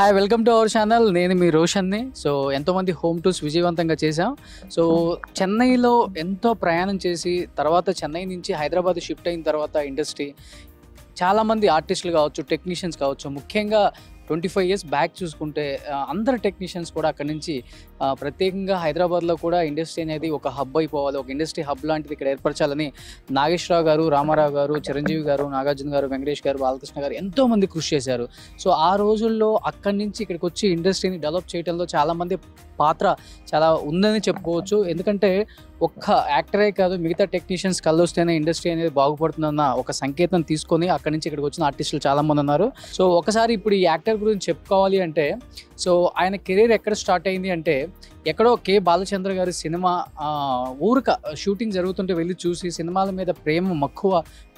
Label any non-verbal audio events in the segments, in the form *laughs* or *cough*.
Hi welcome to our channel నేను మీ రోషన్ని. సో ఎంతోమంది హోమ్ టూర్స్ విజయవంతంగా చేశాం. సో చెన్నైలో ఎంతో ప్రయాణం చేసి తర్వాత చెన్నై నుంచి హైదరాబాద్ షిఫ్ట్ అయిన తర్వాత ఇండస్ట్రీ చాలామంది ఆర్టిస్టులు కావచ్చు టెక్నీషియన్స్ కావచ్చు ముఖ్యంగా ట్వంటీ ఫైవ్ ఇయర్స్ బ్యాక్ చూసుకుంటే అందరు టెక్నీషియన్స్ కూడా అక్కడ నుంచి ప్రత్యేకంగా హైదరాబాద్లో కూడా ఇండస్ట్రీ అనేది ఒక హబ్ అయిపోవాలి. ఒక ఇండస్ట్రీ హబ్ లాంటిది ఇక్కడ ఏర్పరచాలని నాగేశ్వరరావు గారు రామారావు గారు చిరంజీవి గారు నాగార్జున గారు వెంకటేష్ గారు బాలకృష్ణ గారు ఎంతోమంది కృషి చేశారు. సో ఆ రోజుల్లో అక్కడి నుంచి ఇక్కడికి వచ్చి ఇండస్ట్రీని డెవలప్ చేయడంలో చాలామంది పాత్ర చాలా ఉందని చెప్పుకోవచ్చు. ఎందుకంటే ఒక్క యాక్టరే కాదు మిగతా టెక్నీషియన్స్ కళ్ళు వస్తేనే ఇండస్ట్రీ అనేది బాగుపడుతుందన్న ఒక సంకేతం తీసుకొని అక్కడి నుంచి ఇక్కడికి వచ్చిన ఆర్టిస్టులు చాలామంది ఉన్నారు. సో ఒకసారి ఇప్పుడు ఈ యాక్టర్ గురించి చెప్పుకోవాలి అంటే సో ఆయన కెరీర్ ఎక్కడ స్టార్ట్ అయింది అంటే ఎక్కడో కే. బాలచంద్ర గారి సినిమా ఊరిక షూటింగ్ జరుగుతుంటే వెళ్ళి చూసి సినిమాల మీద ప్రేమ మక్కువ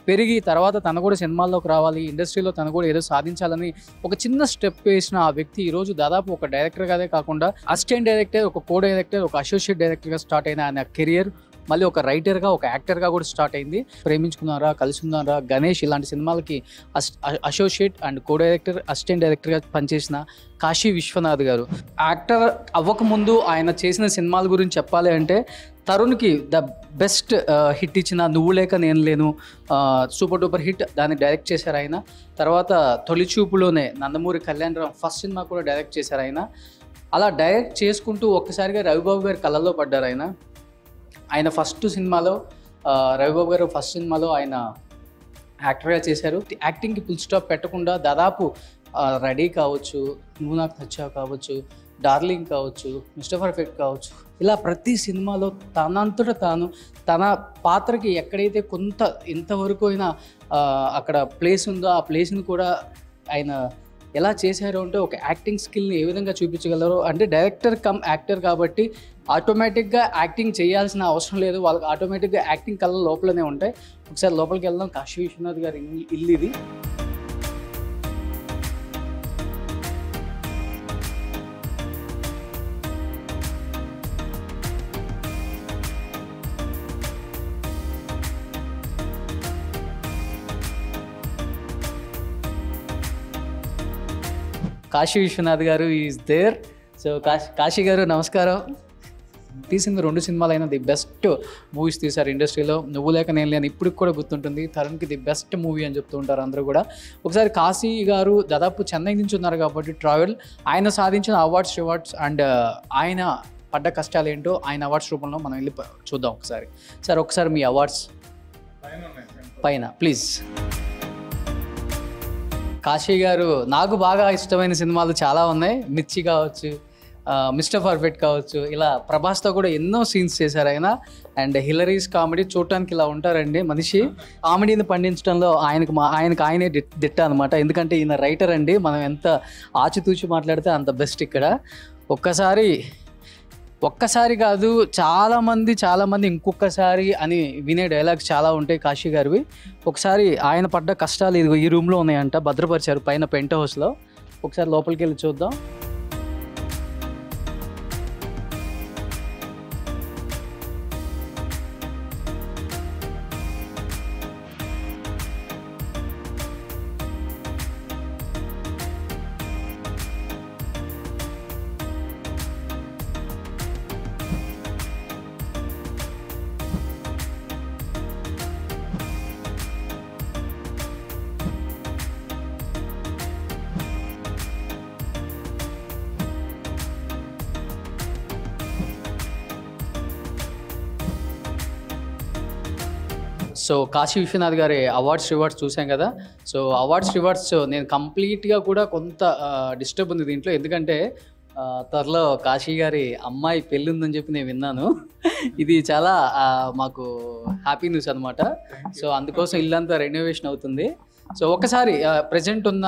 పెరిగి తర్వాత తను కూడా సినిమాల్లోకి రావాలి ఇండస్ట్రీలో తను కూడా ఏదో సాధించాలని ఒక చిన్న స్టెప్ వేసిన ఆ వ్యక్తి ఈరోజు దాదాపు ఒక డైరెక్టర్గానే కాకుండా అసిస్టెంట్ డైరెక్టర్ ఒక కో డైరెక్టర్ ఒక అసోసియేట్ డైరెక్టర్గా స్టార్ట్ అయిన ఆయన కెరియర్ మళ్ళీ ఒక రైటర్గా ఒక యాక్టర్గా కూడా స్టార్ట్ అయింది. ప్రేమించుకున్నారా కలుసుకున్నారా గణేష్ ఇలాంటి సినిమాలకి associate and co director assistant డైరెక్టర్గా పనిచేసిన కాశీ విశ్వనాథ్ గారు. యాక్టర్ అవ్వకముందు ఆయన చేసిన సినిమాల గురించి చెప్పాలి అంటే తరుణ్కి ద బెస్ట్ హిట్ ఇచ్చిన నువ్వు లేక నేను లేను సూపర్ డూపర్ హిట్ దాన్ని డైరెక్ట్ చేశారు ఆయన. తర్వాత తొలి చూపులోనే నందమూరి కళ్యాణరావు ఫస్ట్ సినిమా కూడా డైరెక్ట్ చేశారు ఆయన. అలా డైరెక్ట్ చేసుకుంటూ ఒక్కసారిగా రవిబాబు గారి కళ్ళల్లో పడ్డారు ఆయన. ఆయన ఫస్ట్ సినిమాలో రవిబాబు గారు ఫస్ట్ సినిమాలో ఆయన యాక్టర్గా చేశారు. యాక్టింగ్కి ఫుల్ స్టాప్ పెట్టకుండా దాదాపు రెడీ కావచ్చు నువ్వు నాకు నచ్చావు కావచ్చు డార్లింగ్ కావచ్చు మిస్టర్ పర్ఫెక్ట్ కావచ్చు ఇలా ప్రతి సినిమాలో తనంతట తాను తన పాత్రకి ఎక్కడైతే కొంత ఇంతవరకు అయినా అక్కడ ప్లేస్ ఉందో ఆ ప్లేస్ని కూడా ఆయన ఎలా చేశారు అంటే ఒక యాక్టింగ్ స్కిల్ని ఏ విధంగా చూపించగలరు అంటే డైరెక్టర్ కమ్ యాక్టర్ కాబట్టి ఆటోమేటిక్గా యాక్టింగ్ చేయాల్సిన అవసరం లేదు. వాళ్ళకి ఆటోమేటిక్గా యాక్టింగ్ కళ్ళ లోపలనే ఉంటాయి. ఒకసారి లోపలికి వెళ్దాం. కాశీ విశ్వనాథ్ గారి ఇల్లు ఇది. Kashi Vishwanath garu is there so Kashi Kashi garu నమస్కారం. తీసింది రెండు సినిమాలు అయినా ది బెస్ట్ మూవీస్ తీశారు ఇండస్ట్రీలో. నువ్వు లేక నేను లేని ఇప్పటికి కూడా గుర్తుంటుంది. తరుణ్కి ది బెస్ట్ మూవీ అని చెప్తూ ఉంటారు అందరూ కూడా. ఒకసారి కాశీ గారు దాదాపు చెన్నై నుంచి ఉన్నారు కాబట్టి ట్రావెల్. ఆయన సాధించిన అవార్డ్స్ రివార్డ్స్ అండ్ ఆయన పడ్డ కష్టాలు ఏంటో ఆయన అవార్డ్స్ రూపంలో మనం వెళ్ళి చూద్దాం ఒకసారి. సార్ ఒకసారి మీ అవార్డ్స్. పైన ప్లీజ్. కాశీ గారు నాకు బాగా ఇష్టమైన సినిమాలు చాలా ఉన్నాయి. మిర్చి కావచ్చు మిస్టర్ పర్ఫెక్ట్ కావచ్చు ఇలా ప్రభాస్తో కూడా ఎన్నో సీన్స్ చేశారు ఆయన. అండ్ హిలరీస్ కామెడీ చూడటానికి ఇలా ఉంటారండి మనిషి. కామెడీని పండించడంలో ఆయనకు మా ఆయనకు ఆయనే దిట్ట అనమాట ఎందుకంటే ఈయన రైటర్ అండి. మనం ఎంత ఆచితూచి మాట్లాడితే అంత బెస్ట్ ఇక్కడ. ఒక్కసారి ఒక్కసారి కాదు చాలామంది చాలామంది ఇంకొకసారి అని వినే డైలాగ్స్ చాలా ఉంటాయి కాశీ గారివి. ఒకసారి ఆయన పడ్డ కష్టాలు ఇదిగో ఈ రూమ్లో ఉన్నాయంట భద్రపరిచారు పైన పెంట్ హౌస్లో. ఒకసారి లోపలికి వెళ్ళి చూద్దాం. సో కాశీ విశ్వనాథ్ గారి అవార్డ్స్ రివార్డ్స్ చూసాం కదా. సో అవార్డ్స్ రివార్డ్స్ నేను కంప్లీట్గా కూడా కొంత డిస్టర్బ్ ఉంది దీంట్లో. ఎందుకంటే త్వరలో కాశీ గారి అమ్మాయి పెళ్ళి ఉందని చెప్పి నేను విన్నాను. ఇది చాలా మాకు హ్యాపీ న్యూస్ అనమాట సో అందుకోసం ఇల్లంతా రెనోవేషన్ అవుతుంది. సో ఒకసారి ప్రజెంట్ ఉన్న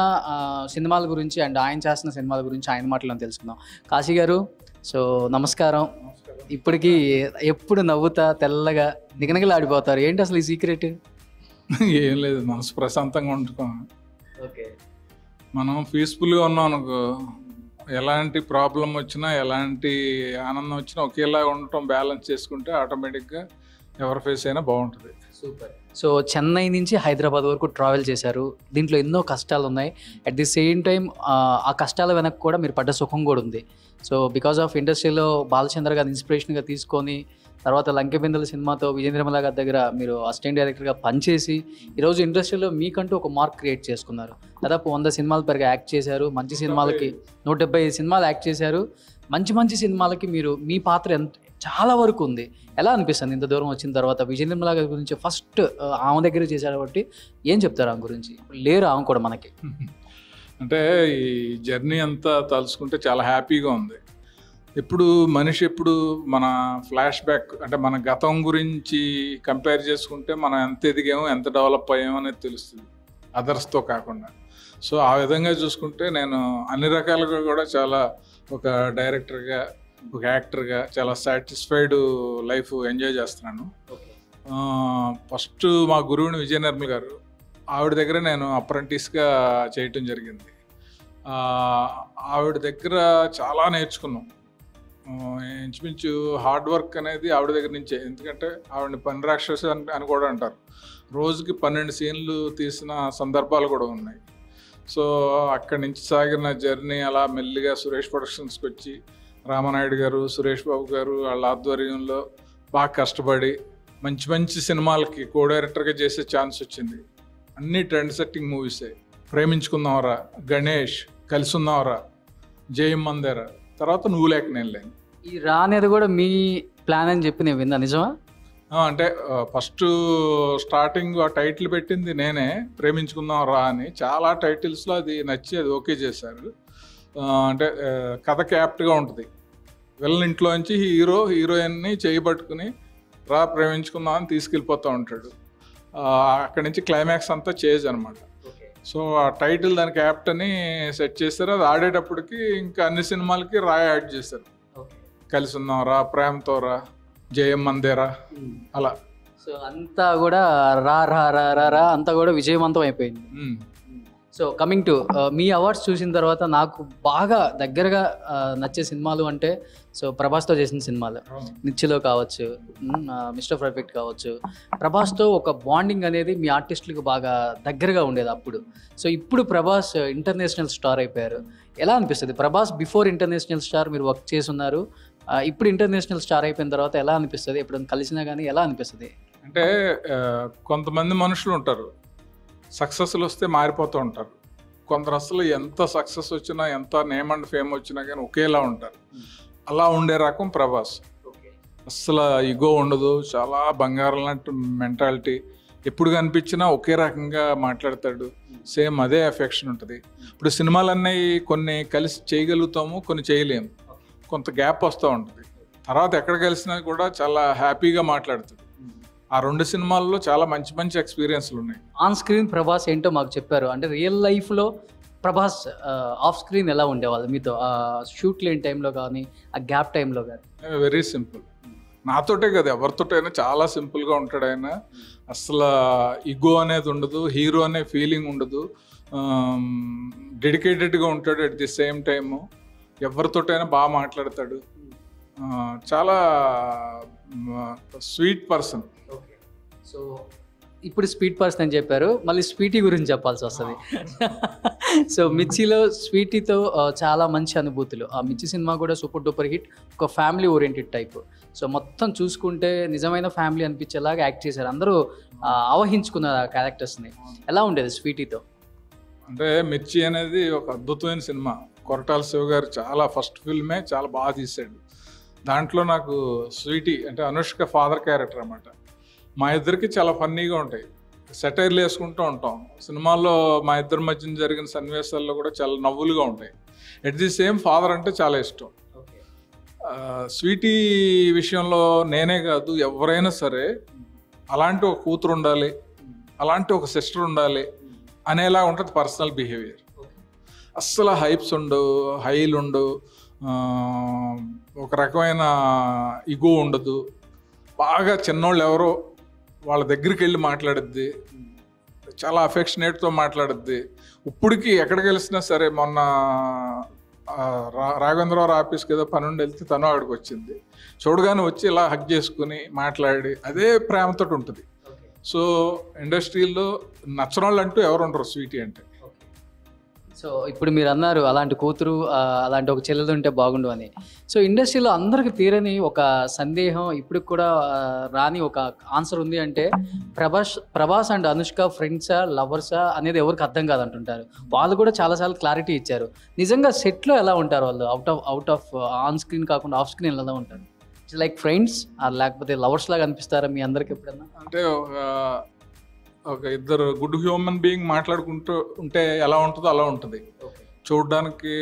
సినిమాల గురించి అండ్ ఆయన చేస్తున్న సినిమాల గురించి ఆయన మాటలను తెలుసుకుందాం. కాశీ గారు సో నమస్కారం. ఇప్పటికీ ఎప్పుడు నవ్వుతా తెల్లగా నిగనగలాడిపోతారు. ఏంటి అసలు ఈ సీక్రెట్? ఏం లేదు మనసు ప్రశాంతంగా ఉంటుకో ఓకే. మనం పీస్ఫుల్గా ఉన్నాం అనుకో ఎలాంటి ప్రాబ్లం వచ్చినా ఎలాంటి ఆనందం వచ్చినా ఒకేలా ఉండటం బ్యాలెన్స్ చేసుకుంటే ఆటోమేటిక్గా ఎవరి ఫేస్ అయినా బాగుంటుంది. సూపర్. సో చెన్నై నుంచి హైదరాబాద్ వరకు ట్రావెల్ చేశారు. దీంట్లో ఎన్నో కష్టాలు ఉన్నాయి అట్ ది సేమ్ టైం ఆ కష్టాల వెనక కూడా మీరు పడ్డ సుఖం కూడా ఉంది. సో బికాస్ ఆఫ్ ఇండస్ట్రీలో బాలచంద్ర గారిని ఇన్స్పిరేషన్గా తీసుకొని తర్వాత లంకెబిందల సినిమాతో విజేంద్రమల గారి దగ్గర మీరు అసిస్టెంట్ డైరెక్టర్గా పనిచేసి ఈరోజు ఇండస్ట్రీలో మీకంటూ ఒక మార్క్ క్రియేట్ చేసుకున్నారు. దాదాపు వంద సినిమాలు పెరిగి యాక్ట్ చేశారు. మంచి సినిమాలకి నూట డెబ్బై ఐదు సినిమాలు యాక్ట్ చేశారు. మంచి మంచి సినిమాలకి మీరు మీ పాత్ర ఎంత చాలా వరకు ఉంది. ఎలా అనిపిస్తుంది? ఇంత దూరం వచ్చిన తర్వాత విజేంద్రమల గారి గురించి ఫస్ట్ ఆమె దగ్గర చేశారు కాబట్టి ఏం చెప్తారు ఆమె గురించి? లేరు ఆమె కూడా మనకి. *laughs* అంటే ఈ జర్నీ అంతా తలుచుకుంటే చాలా హ్యాపీగా ఉంది. ఎప్పుడు మనిషి ఎప్పుడు మన ఫ్లాష్ బ్యాక్ అంటే మన గతం గురించి కంపేర్ చేసుకుంటే మనం ఎంత ఎదిగామో ఎంత డెవలప్ అయ్యామో అనేది తెలుస్తుంది. అదర్స్తో కాకుండా. సో ఆ విధంగా చూసుకుంటే నేను అన్ని రకాలుగా కూడా చాలా ఒక డైరెక్టర్గా ఒక యాక్టర్గా చాలా సాటిస్ఫైడ్ లైఫ్ ఎంజాయ్ చేస్తున్నాను. ఫస్ట్ మా గురువుని విజయ నిర్మల్ గారు ఆవిడ దగ్గర నేను అప్రెంటిస్గా చేయటం జరిగింది. ఆవిడ దగ్గర చాలా నేర్చుకున్నాం. ఇంచుమించు హార్డ్ వర్క్ అనేది ఆవిడ దగ్గర నుంచే. ఎందుకంటే ఆవిడని పని రాక్షసు అని అని కూడా అంటారు. రోజుకి పన్నెండు సీన్లు తీసిన సందర్భాలు కూడా ఉన్నాయి. సో అక్కడి నుంచి సాగిన జర్నీ అలా మెల్లిగా సురేష్ ప్రొడక్షన్స్కి వచ్చి రామనాయుడు గారు సురేష్ బాబు గారు వాళ్ళ ఆధ్వర్యంలో బాగా కష్టపడి మంచి మంచి సినిమాలకి కో డైరెక్టర్గా చేసే ఛాన్స్ వచ్చింది. అన్ని ట్రెండ్ సెట్టింగ్ మూవీసే. ప్రేమించుకుందాంరా గణేష్ కలిసి ఉందాంరా జయం మందేరా. తర్వాత నువ్వు లేక నేను లేను. ఈ రా అనేది కూడా మీ ప్లాన్ అని చెప్పి నేను విన్నా. నిజమా? అంటే ఫస్ట్ స్టార్టింగ్ ఆ టైటిల్ పెట్టింది నేనే. ప్రేమించుకుందాం రా అని. చాలా టైటిల్స్లో అది నచ్చి అది ఓకే చేశారు. అంటే కథ క్యాప్ట్గా ఉంటుంది. విలన్ ఇంట్లో నుంచి హీరో హీరోయిన్ని చేయబట్టుకుని రా ప్రేమించుకుందాం అని తీసుకెళ్ళిపోతూ ఉంటాడు. అక్కడి నుంచి క్లైమాక్స్ అంతా చేజ్ అనమాట. సో ఆ టైటిల్ దానికి యాప్ట్ అని సెట్ చేశారు అది ఆడేటప్పటికి ఇంకా అన్ని సినిమాలకి రా యాడ్ చేశారు కలిసి ఉందాం రా ప్రేమతో రా జయం మందేరా అలా. సో అంతా కూడా రా రా రా రా రా అంతా కూడా విజయవంతం అయిపోయింది. సో కమింగ్ టు మీ అవార్డ్స్ చూసిన తర్వాత నాకు బాగా దగ్గరగా నచ్చే సినిమాలు అంటే సో ప్రభాస్తో చేసిన సినిమాలు. నిత్యలో కావచ్చు మిస్టర్ పర్ఫెక్ట్ కావచ్చు. ప్రభాస్తో ఒక బాండింగ్ అనేది మీ ఆర్టిస్టులకు బాగా దగ్గరగా ఉండేది అప్పుడు. సో ఇప్పుడు ప్రభాస్ ఇంటర్నేషనల్ స్టార్ అయిపోయారు. ఎలా అనిపిస్తుంది? ప్రభాస్ బిఫోర్ ఇంటర్నేషనల్ స్టార్ మీరు వర్క్ చేసి ఉన్నారు ఇప్పుడు ఇంటర్నేషనల్ స్టార్ అయిపోయిన తర్వాత ఎలా అనిపిస్తుంది? ఎప్పుడైనా కలిసినా కానీ ఎలా అనిపిస్తుంది? అంటే కొంతమంది మనుషులు ఉంటారు. సక్సెస్లు వస్తే మారిపోతూ ఉంటారు. కొందరు అసలు ఎంత సక్సెస్ వచ్చినా ఎంత నేమ్ అండ్ ఫేమ్ వచ్చినా కానీ ఒకేలా ఉంటారు. అలా ఉండే రకం ప్రభాస్. అస్సలు ఇగో ఉండదు. చాలా బంగారం లాంటి మెంటాలిటీ. ఎప్పుడు కనిపించినా ఒకే రకంగా మాట్లాడతాడు. సేమ్ అదే ఎఫెక్షన్ ఉంటుంది. ఇప్పుడు సినిమాలన్నీ కొన్ని కలిసి చేయగలుగుతాము కొన్ని చేయలేము. కొంత గ్యాప్ వస్తూ ఉంటుంది. తర్వాత ఎక్కడ కలిసినా కూడా చాలా హ్యాపీగా మాట్లాడుతాడు. ఆ రెండు సినిమాల్లో చాలా మంచి మంచి ఎక్స్పీరియన్స్లు ఉన్నాయి. ఆన్ స్క్రీన్ ప్రభాస్ ఏంటో మాకు చెప్పారు. అంటే రియల్ లైఫ్లో ప్రభాస్ ఆఫ్ స్క్రీన్ ఎలా ఉండేవాళ్ళు? మీతో ఆ షూట్ లేని టైంలో కానీ ఆ గ్యాప్ టైంలో కానీ వెరీ సింపుల్ నాతోటే కదా ఎవరితోటైనా చాలా సింపుల్గా ఉంటాడు ఆయన. అసలు ఇగో అనేది ఉండదు హీరో అనే ఫీలింగ్ ఉండదు. డెడికేటెడ్గా ఉంటాడు అట్ ది సేమ్ టైము ఎవరితోటైనా బాగా మాట్లాడతాడు. చాలా స్వీట్ పర్సన్ సో ఇప్పుడు స్పీడ్ పర్సన్ అని చెప్పారు. మళ్ళీ స్వీటీ గురించి చెప్పాల్సి వస్తుంది. *laughs* సో మిర్చిలో స్వీటీతో చాలా మంచి అనుభూతులు. ఆ మిర్చి సినిమా కూడా సూపర్ డూపర్ హిట్. ఒక ఫ్యామిలీ ఓరియంటెడ్ టైప్. సో మొత్తం చూసుకుంటే నిజమైన ఫ్యామిలీ అనిపించేలాగా యాక్ట్ చేశారు. అందరూ ఆవహించుకున్నారు ఆ క్యారెక్టర్స్ని. ఎలా ఉండేది స్వీటీతో? అంటే మిర్చి అనేది ఒక అద్భుతమైన సినిమా. కొరటాల శివ గారు చాలా ఫస్ట్ ఫిల్మే చాలా బాగా తీశాడు. దాంట్లో నాకు స్వీటీ అంటే అనుష్క ఫాదర్ క్యారెక్టర్ అన్నమాట. మా ఇద్దరికి చాలా ఫన్నీగా ఉంటాయి. సెటైర్లు వేసుకుంటూ ఉంటాం. సినిమాల్లో మా ఇద్దరి మధ్యన జరిగిన సన్నివేశాల్లో కూడా చాలా నవ్వులుగా ఉంటాయి. ఎట్ ది సేమ్ ఫాదర్ అంటే చాలా ఇష్టం. స్వీటీ విషయంలో నేనే కాదు ఎవరైనా సరే అలాంటి ఒక కూతురు ఉండాలి అలాంటి ఒక సిస్టర్ ఉండాలి అనేలా ఉంటుంది పర్సనల్ బిహేవియర్ అస్సలు హైప్స్ ఉండవు హైలు ఉండవు ఆ, ఒక రకమైన ఇగో ఉండదు. బాగా చిన్నోళ్ళు ఎవరో వాళ్ళ దగ్గరికి వెళ్ళి మాట్లాడుద్ది. చాలా అఫెక్షనేట్తో మాట్లాడుద్ది. ఇప్పటికి ఎక్కడికి వెళ్ళినా సరే మొన్న రాఘవేంద్రరావు ఆఫీస్కి ఏదో పని ఉండి వెళ్తే తను అక్కడికి వచ్చింది. చూడగానే వచ్చి ఇలా హక్ చేసుకుని మాట్లాడి అదే ప్రేమతో ఉంటుంది. సో ఇండస్ట్రీలో నచ్చని వాళ్ళు అంటూ ఎవరు ఉండరు స్వీటీ అంటే. సో ఇప్పుడు మీరు అన్నారు అలాంటి కూతురు అలాంటి ఒక చెల్లెలు ఉంటే బాగుండు అని. సో ఇండస్ట్రీలో అందరికి తీరని ఒక సందేహం ఇప్పుడు కూడా రాని ఒక ఆన్సర్ ఉంది అంటే ప్రభాస్ ప్రభాస్ అండ్ అనుష్క ఫ్రెండ్సా లవర్సా అనేది ఎవరికి అర్థం కాదంటుంటారు. వాళ్ళు కూడా చాలాసార్లు క్లారిటీ ఇచ్చారు. నిజంగా సెట్లో ఎలా ఉంటారు వాళ్ళు? Out of out of on screen కాకుండా ఆఫ్ స్క్రీన్ ఎలా ఉంటారు? లైక్ ఫ్రెండ్స్ లేకపోతే లవర్స్ లాగా అనిపిస్తారా మీ అందరికి ఎప్పుడన్నా? అంటే ఒక ఇద్దరు గుడ్ హ్యూమన్ బీయింగ్ మాట్లాడుకుంటూ ఉంటే ఎలా ఉంటుందో అలా ఉంటుంది. చూడడానికి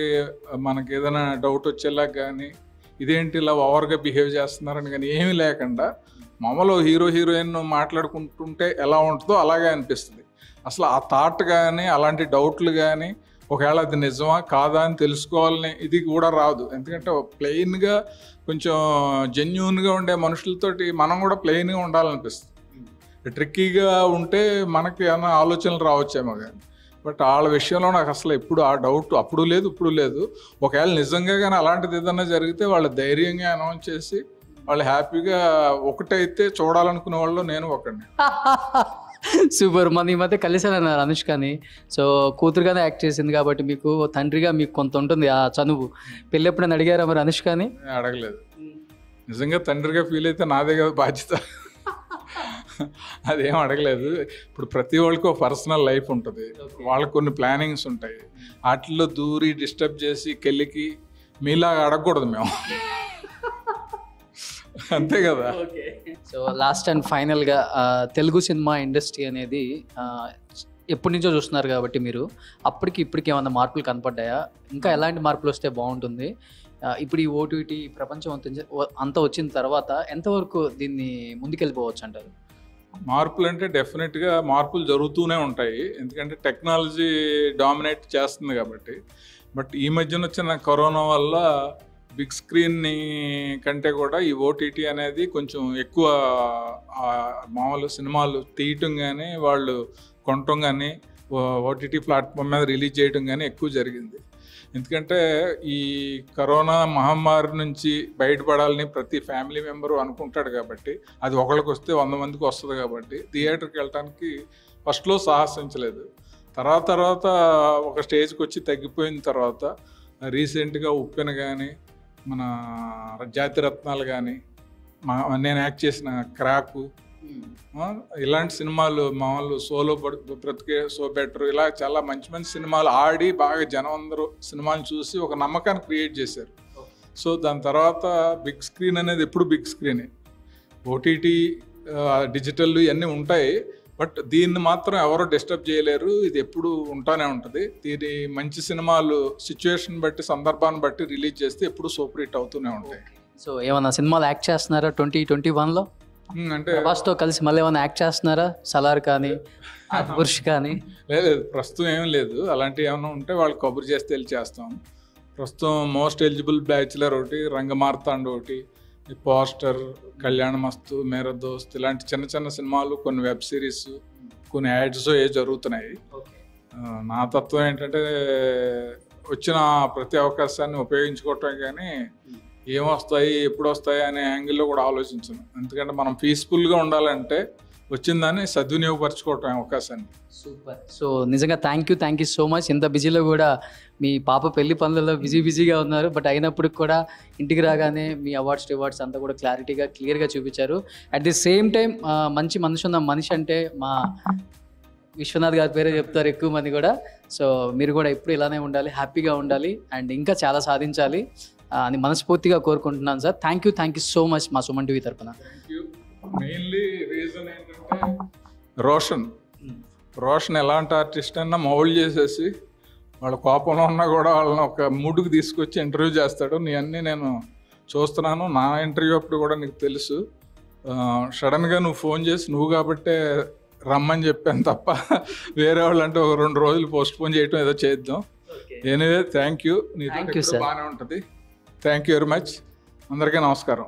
మనకి ఏదైనా డౌట్ వచ్చేలా కానీ ఇదేంటి ఇలా ఓవర్గా బిహేవ్ చేస్తున్నారని కానీ ఏమీ లేకుండా మామూలు హీరో హీరోయిన్ మాట్లాడుకుంటుంటే ఎలా ఉంటుందో అలాగే అనిపిస్తుంది. అసలు ఆ థాట్ కానీ అలాంటి డౌట్లు కానీ ఒకవేళ అది నిజమా కాదా అని తెలుసుకోవాలని ఇది కూడా రాదు. ఎందుకంటే ప్లెయిన్గా కొంచెం జెన్యున్గా ఉండే మనుషులతోటి మనం కూడా ప్లెయిన్గా ఉండాలనిపిస్తుంది. ట్రిక్కీగా ఉంటే మనకి ఏమైనా ఆలోచనలు రావచ్చేమో కానీ. బట్ వాళ్ళ విషయంలో నాకు అసలు ఎప్పుడు ఆ డౌట్ అప్పుడు లేదు ఇప్పుడు లేదు. ఒకవేళ నిజంగా కానీ అలాంటిది ఏదైనా జరిగితే వాళ్ళు ధైర్యంగా అనౌన్స్ చేసి వాళ్ళు హ్యాపీగా ఒకటైతే చూడాలనుకునే వాళ్ళు నేను ఒకడిని. *laughs* సూపర్ మన ఈ మధ్య కలిసానన్నారు అనుష్కని. సో కూతురుగానే యాక్ట్ చేసింది కాబట్టి మీకు తండ్రిగా మీకు కొంత ఉంటుంది ఆ చనువు. పెళ్ళి ఎప్పుడైనా అడిగారా మరి అనుష్కని? అడగలేదు. నిజంగా తండ్రిగా ఫీల్ అయితే నాదే కదా బాధ్యత. అదేం అడగలేదు. ఇప్పుడు ప్రతి వాళ్ళకి ఒక పర్సనల్ లైఫ్ ఉంటుంది. వాళ్ళకి కొన్ని ప్లానింగ్స్ ఉంటాయి. వాటిల్లో దూరి డిస్టర్బ్ చేసి కెళ్ళికి మీలాగా అడగకూడదు మేము. అంతే కదా. సో లాస్ట్ అండ్ ఫైనల్గా తెలుగు సినిమా ఇండస్ట్రీ అనేది ఎప్పటి నుంచో చూస్తున్నారు కాబట్టి మీరు అప్పటికి ఇప్పటికి ఏమైనా మార్పులు కనపడ్డాయా? ఇంకా ఎలాంటి మార్పులు వస్తే బాగుంటుంది? ఇప్పుడు ఈ ఓటీటీ ప్రపంచం అంత అంతా వచ్చిన తర్వాత ఎంతవరకు దీన్ని ముందుకెళ్ళిపోవచ్చు అంటారు? మార్పులు అంటే డెఫినెట్గా మార్పులు జరుగుతూనే ఉంటాయి. ఎందుకంటే టెక్నాలజీ డామినేట్ చేస్తుంది కాబట్టి. బట్ ఈ మధ్యన వచ్చిన కరోనా వల్ల బిగ్ స్క్రీన్ని కంటే కూడా ఈ ఓటీటీ అనేది కొంచెం ఎక్కువ మామూలు సినిమాలు తీయటం కానీ వాళ్ళు కొనటం కానీ ఓటీటీ ప్లాట్ఫామ్ మీద రిలీజ్ చేయడం కానీ ఎక్కువ జరిగింది. ఎందుకంటే ఈ కరోనా మహమ్మారి నుంచి బయటపడాలని ప్రతి ఫ్యామిలీ మెంబరు అనుకుంటాడు కాబట్టి అది ఒకళ్ళకి వస్తే వంద మందికి వస్తుంది కాబట్టి థియేటర్కి వెళ్ళటానికి ఫస్ట్లో సాహసించలేదు. తర్వాత తర్వాత ఒక స్టేజ్కి వచ్చి తగ్గిపోయిన తర్వాత రీసెంట్గా ఉప్పెన కానీ మన జాతి రత్నాలు కానీ మా నేను యాక్ట్ చేసిన క్రాకు ఇలాంటి సినిమాలు మామూలు సోలో బ్రతికే సో బెటర్. ఇలా చాలా మంచి మంచి సినిమాలు ఆడి బాగా జనం అందరూ సినిమాలు చూసి ఒక నమ్మకాన్ని క్రియేట్ చేశారు. సో దాని తర్వాత బిగ్ స్క్రీన్ అనేది ఎప్పుడు బిగ్ స్క్రీనే. ఓటీటీ డిజిటల్ ఇవన్నీ ఉంటాయి. బట్ దీన్ని మాత్రం ఎవరో డిస్టర్బ్ చేయలేరు. ఇది ఎప్పుడు ఉంటానే ఉంటుంది. దీని మంచి సినిమాలు సిచ్యువేషన్ బట్టి సందర్భాన్ని బట్టి రిలీజ్ చేస్తే ఎప్పుడు సూపర్ హిట్ అవుతూనే ఉంటాయి. సో ఏమైనా సినిమాలు యాక్ట్ చేస్తున్నారా ట్వంటీ ట్వంటీ వన్లో? అంటే ప్రభాస్తో కలిసి మళ్ళీ ఏమైనా యాక్ట్ చేస్తున్నారా? సలార్ కానీ పురుష్ కానీ? లేదు ప్రస్తుతం ఏం లేదు. అలాంటివి ఏమైనా ఉంటే వాళ్ళు కబురు చేస్తే వెళ్ళి చేస్తాం. ప్రస్తుతం మోస్ట్ ఎలిజిబుల్ బ్యాచులర్ ఒకటి రంగమార్తాండ్ ఒకటి పోస్టర్ కళ్యాణ మస్తు మేర దోస్త్ ఇలాంటి చిన్న చిన్న సినిమాలు కొన్ని వెబ్ సిరీస్ కొన్ని యాడ్స్ ఏ జరుగుతున్నాయి. నా తత్వం ఏంటంటే వచ్చిన ప్రతి అవకాశాన్ని ఉపయోగించుకోవటం కానీ ఏమొస్తాయి ఎప్పుడు వస్తాయి అనే యాంగిల్లో కూడా ఆలోచించను. ఎందుకంటే మనం పీస్ఫుల్గా ఉండాలంటే వచ్చిందని సద్వినియోగపరచుకోవటం అవకాశాన్ని. సూపర్. సో నిజంగా thank you thank you so much ఇంత బిజీలో కూడా మీ పాప పెళ్ళి పనులలో బిజీ బిజీగా ఉన్నారు. బట్ అయినప్పటికి కూడా ఇంటికి రాగానే మీ అవార్డ్స్ రివార్డ్స్ అంతా కూడా క్లారిటీగా క్లియర్గా చూపించారు. అట్ ది సేమ్ టైం మంచి మనిషి ఉన్న మనిషి అంటే మా విశ్వనాథ్ గారి పేరే చెప్తారు ఎక్కువ మంది కూడా. సో మీరు కూడా ఎప్పుడు ఇలానే ఉండాలి హ్యాపీగా ఉండాలి. అండ్ ఇంకా చాలా సాధించాలి. అని మనస్ఫూర్తిగా కోరుకుంటున్నాను sir. Thank you thank you so much మా సుమన్ టీవీ తరపున. థ్యాంక్ యూ మెయిన్లీ రీజన్ ఏంటంటే రోషన్. రోషన్ ఎలాంటి ఆర్టిస్ట్ అయినా మౌల్డ్ చేసేసి వాళ్ళ కోపంలో ఉన్నా కూడా వాళ్ళని ఒక మూడుకు తీసుకొచ్చి ఇంటర్వ్యూ చేస్తాడు. నీ అన్నీ నేను చూస్తున్నాను. నా ఇంటర్వ్యూ అప్పుడు కూడా నీకు తెలుసు. సడన్గా నువ్వు ఫోన్ చేసి నువ్వు కాబట్టే రమ్మని చెప్పాను తప్ప వేరే వాళ్ళు అంటే ఒక రెండు రోజులు పోస్ట్ పోన్ చేయటం ఏదో చేద్దాం. ఎనీవే థ్యాంక్ యూ you, నీతో sir. బాగానే ఉంటుంది. థ్యాంక్ యూ వెరీ మచ్ అందరికీ నమస్కారం.